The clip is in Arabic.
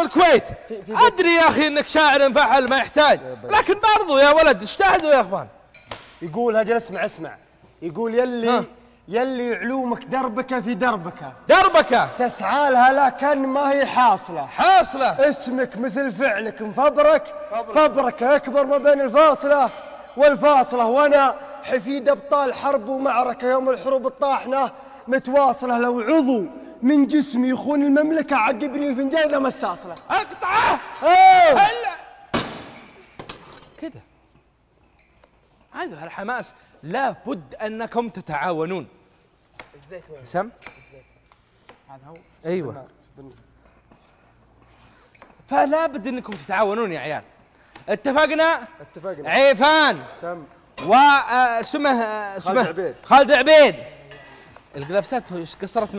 الكويت. أدري يا أخي إنك شاعر فحل ما يحتاج لكن برضو يا ولد اجتهدوا يا إخوان. يقول هجل اسمع اسمع. يقول يلي ها. يلي علومك دربكه في دربكه دربكه تسعى لها لكن ما هي حاصلة. حاصلة. اسمك مثل فعلك مفبرك. فبرك أكبر ما بين الفاصلة. والفاصلة وأنا حفيد ابطال حرب ومعركة يوم الحروب الطاحنة. متواصلة لو عضو. من جسمي يخون المملكة عقبني الفنجان إذا ما استأصله. أقطعه! أوه. هلا! كذا هذا الحماس لابد أنكم تتعاونون. الزيت وين؟ سم هذا هو. أيوه. فلا بد أنكم تتعاونون يا عيال. اتفقنا؟ اتفقنا. عيفان. سم. واسمه اسمه عبيد. خالد عبيد. القلبسات قصرت